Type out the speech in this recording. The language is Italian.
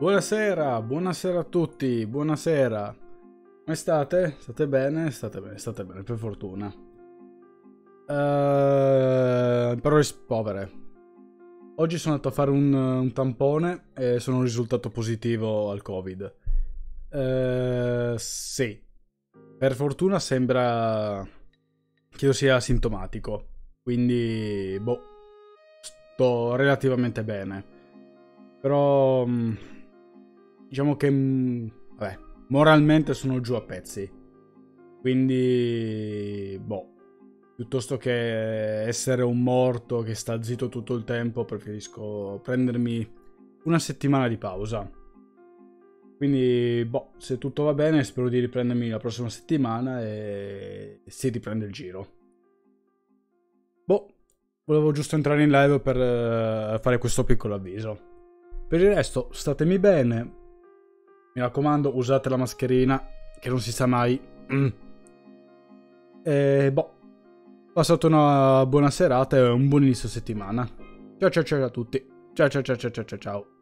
Buonasera, buonasera a tutti, buonasera. Come state? State bene? State bene, state bene, per fortuna. Uh, parole povere. Oggi sono andato a fare un, un, tampone e sono risultato positivo al Covid. Uh, sì. Per fortuna sembra che io sia asintomatico. Quindi, boh, sto relativamente bene. Però... Mm, diciamo che mm, vabbè, moralmente sono giù a pezzi. Quindi, boh, piuttosto che essere un morto che sta zitto tutto il tempo, preferisco prendermi una settimana di pausa. Quindi, boh, se tutto va bene, spero di riprendermi la prossima settimana e si riprende il giro. Boh, volevo giusto entrare in live per uh, fare questo piccolo avviso. Per il resto, statemi bene, mi raccomando, usate la mascherina, che non si sa mai. Mm. E boh, passate una buona serata e un buon inizio settimana. Ciao ciao ciao a tutti. Ciao ciao ciao ciao ciao ciao.